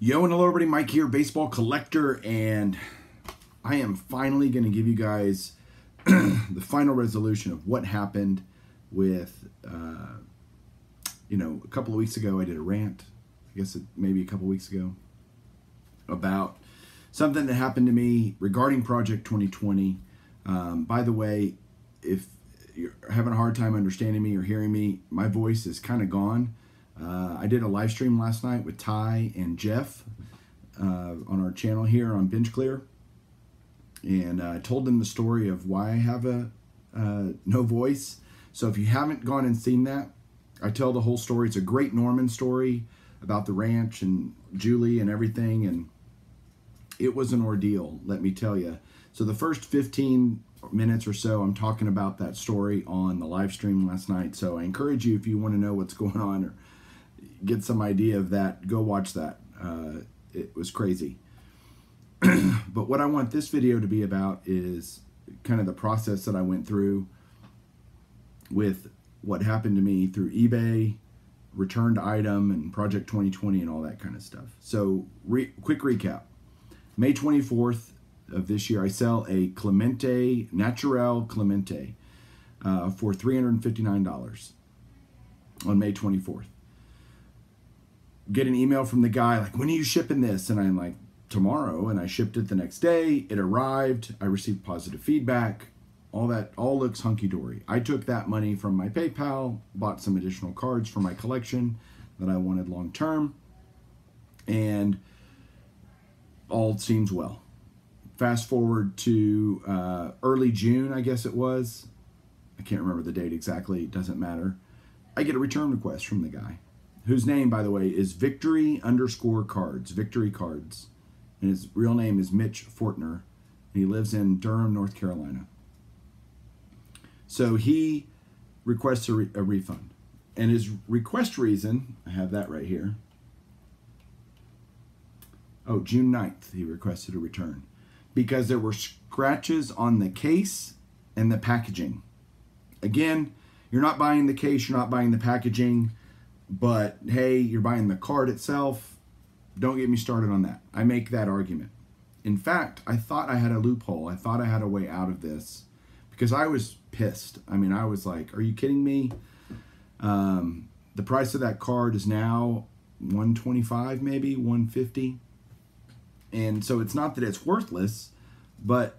Yo and hello everybody, Mike here, baseball collector, and I am finally going to give you guys the final resolution of what happened with, uh, you know, a couple of weeks ago I did a rant, I guess it, maybe a couple of weeks ago, about something that happened to me regarding Project 2020. Um, by the way, if you're having a hard time understanding me or hearing me, my voice is kind of gone. Uh, I did a live stream last night with Ty and Jeff uh, on our channel here on Bench Clear, and I uh, told them the story of why I have a uh, no voice. So if you haven't gone and seen that, I tell the whole story. It's a great Norman story about the ranch and Julie and everything, and it was an ordeal. Let me tell you. So the first 15 minutes or so, I'm talking about that story on the live stream last night. So I encourage you if you want to know what's going on or get some idea of that, go watch that. Uh, it was crazy. but what I want this video to be about is kind of the process that I went through with what happened to me through eBay, returned item, and Project 2020 and all that kind of stuff. So, re quick recap. May 24th of this year, I sell a Clemente, Naturel Clemente, uh, for $359 on May 24th get an email from the guy like, when are you shipping this? And I'm like, tomorrow. And I shipped it the next day. It arrived. I received positive feedback. All that all looks hunky dory. I took that money from my PayPal, bought some additional cards for my collection that I wanted long term, and all seems well. Fast forward to uh, early June, I guess it was. I can't remember the date exactly, it doesn't matter. I get a return request from the guy whose name, by the way, is Victory underscore Cards, Victory Cards. And his real name is Mitch Fortner. And he lives in Durham, North Carolina. So he requests a, re a refund. And his request reason, I have that right here. Oh, June 9th, he requested a return because there were scratches on the case and the packaging. Again, you're not buying the case, you're not buying the packaging. But hey, you're buying the card itself. Don't get me started on that. I make that argument. In fact, I thought I had a loophole. I thought I had a way out of this because I was pissed. I mean, I was like, are you kidding me? Um, the price of that card is now 125 maybe 150 and so it's not that it's worthless but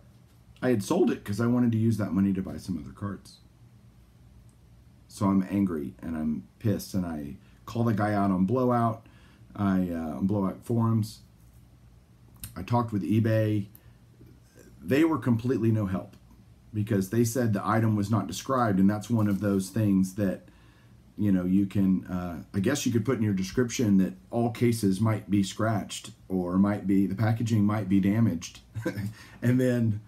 i had sold it because i wanted to use that money to buy some other cards so I'm angry and I'm pissed and I call the guy out on Blowout, I uh, on Blowout forums. I talked with eBay. They were completely no help because they said the item was not described, and that's one of those things that you know you can. Uh, I guess you could put in your description that all cases might be scratched or might be the packaging might be damaged, and then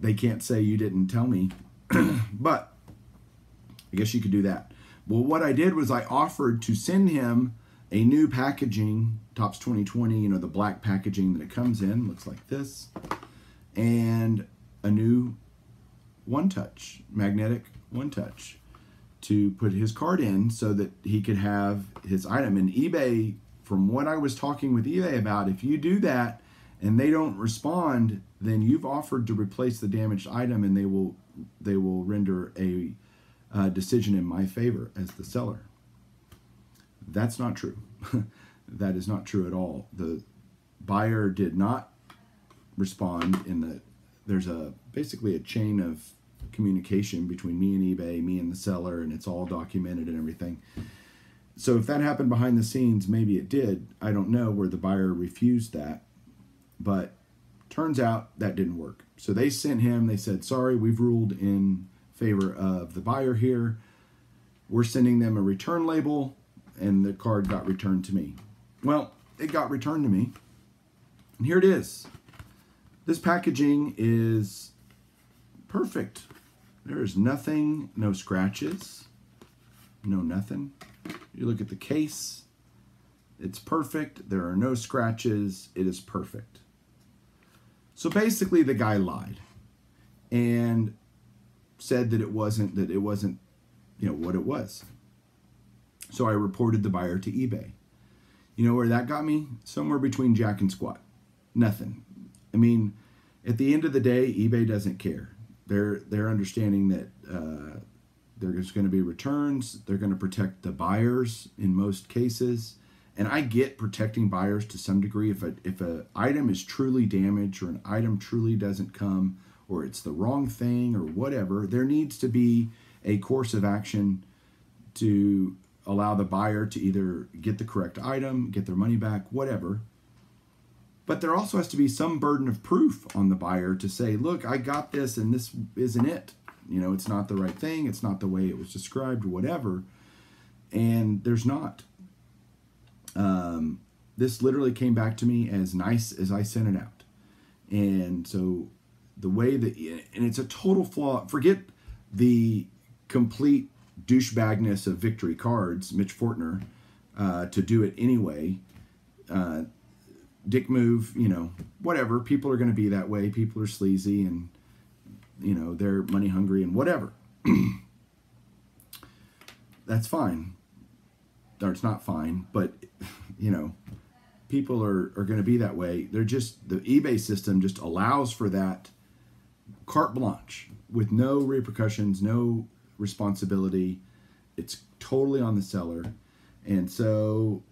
they can't say you didn't tell me. but I guess you could do that. Well, what I did was I offered to send him a new packaging, Topps 2020, you know, the black packaging that it comes in, looks like this, and a new one touch, magnetic one touch to put his card in so that he could have his item. And eBay, from what I was talking with eBay about, if you do that and they don't respond, then you've offered to replace the damaged item and they will they will render a uh, decision in my favor as the seller. That's not true. that is not true at all. The buyer did not respond in the there's a basically a chain of communication between me and eBay, me and the seller, and it's all documented and everything. So if that happened behind the scenes, maybe it did. I don't know where the buyer refused that. But turns out that didn't work. So they sent him, they said, sorry, we've ruled in favor of the buyer here. We're sending them a return label, and the card got returned to me. Well, it got returned to me. And here it is. This packaging is perfect. There is nothing, no scratches, no nothing. You look at the case, it's perfect. There are no scratches. It is perfect. So basically, the guy lied. And said that it wasn't that it wasn't you know what it was. So I reported the buyer to eBay. You know where that got me? Somewhere between jack and squat. Nothing. I mean, at the end of the day, eBay doesn't care. They're they're understanding that uh, there's going to be returns. They're going to protect the buyers in most cases, and I get protecting buyers to some degree. If a if a item is truly damaged or an item truly doesn't come or it's the wrong thing or whatever, there needs to be a course of action to allow the buyer to either get the correct item, get their money back, whatever. But there also has to be some burden of proof on the buyer to say, look, I got this and this isn't it. You know, it's not the right thing, it's not the way it was described, whatever. And there's not. Um, this literally came back to me as nice as I sent it out. And so the way that, and it's a total flaw. Forget the complete douchebagness of victory cards, Mitch Fortner, uh, to do it anyway. Uh, dick move, you know, whatever. People are going to be that way. People are sleazy and, you know, they're money hungry and whatever. That's fine. Or it's not fine, but, you know, people are, are going to be that way. They're just, the eBay system just allows for that carte blanche with no repercussions, no responsibility. It's totally on the seller. And so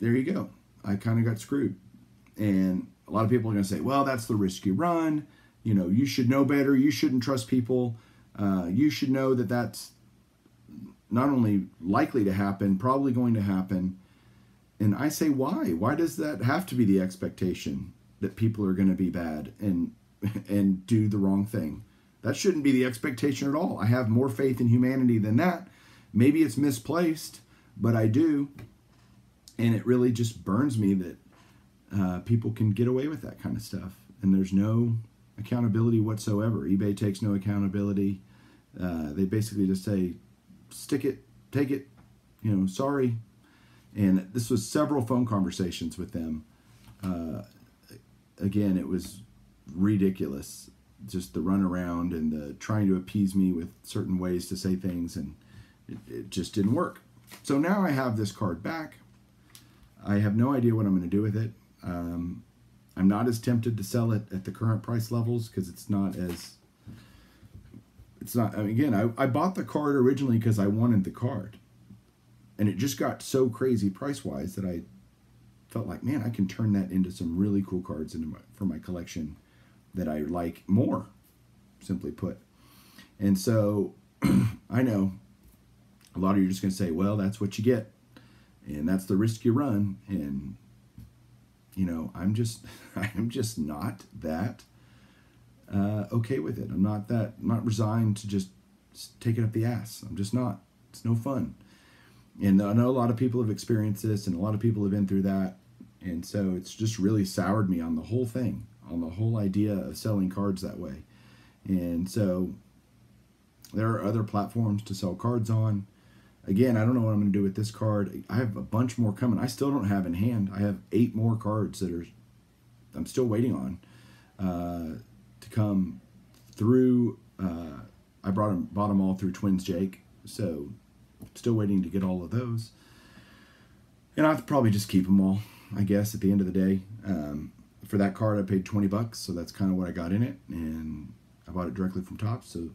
there you go. I kind of got screwed. And a lot of people are going to say, well, that's the risk you run. You know, you should know better. You shouldn't trust people. Uh, you should know that that's not only likely to happen, probably going to happen. And I say, why? Why does that have to be the expectation that people are going to be bad and and do the wrong thing? That shouldn't be the expectation at all. I have more faith in humanity than that. Maybe it's misplaced, but I do. And it really just burns me that uh, people can get away with that kind of stuff. And there's no accountability whatsoever. eBay takes no accountability. Uh, they basically just say, stick it, take it, you know, sorry. And this was several phone conversations with them. Uh, again, it was ridiculous just the run around and the trying to appease me with certain ways to say things, and it, it just didn't work. So now I have this card back. I have no idea what I'm going to do with it. Um, I'm not as tempted to sell it at the current price levels because it's not as it's not I mean, again I, I bought the card originally because I wanted the card and it just got so crazy price wise that I felt like man I can turn that into some really cool cards into my, for my collection that I like more, simply put. And so I know a lot of you are just going to say, well, that's what you get. And that's the risk you run. And, you know, I'm just, I'm just not that uh, okay with it. I'm not that, I'm not resigned to just take it up the ass. I'm just not. It's no fun. And I know a lot of people have experienced this and a lot of people have been through that. And so it's just really soured me on the whole thing on the whole idea of selling cards that way. And so there are other platforms to sell cards on. Again, I don't know what I'm going to do with this card. I have a bunch more coming. I still don't have in hand. I have eight more cards that are I'm still waiting on uh, to come through. Uh, I brought them, bought them all through Twins Jake, so still waiting to get all of those. And I have probably just keep them all, I guess, at the end of the day. Um, for that card, I paid 20 bucks, so that's kind of what I got in it, and I bought it directly from Topps, so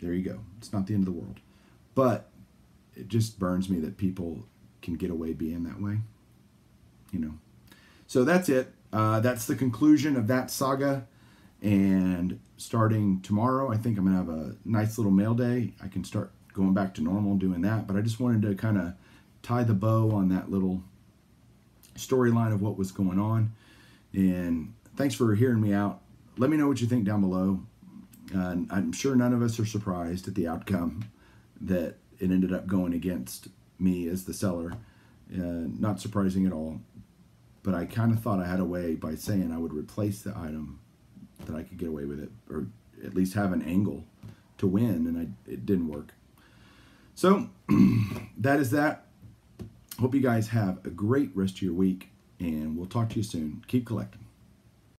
there you go. It's not the end of the world. But it just burns me that people can get away being that way, you know. So that's it. Uh, that's the conclusion of that saga. And starting tomorrow, I think I'm going to have a nice little mail day. I can start going back to normal doing that. But I just wanted to kind of tie the bow on that little storyline of what was going on. And thanks for hearing me out. Let me know what you think down below. Uh, I'm sure none of us are surprised at the outcome that it ended up going against me as the seller. Uh, not surprising at all. But I kind of thought I had a way by saying I would replace the item that I could get away with it, or at least have an angle to win, and I, it didn't work. So that is that. Hope you guys have a great rest of your week and we'll talk to you soon. Keep collecting.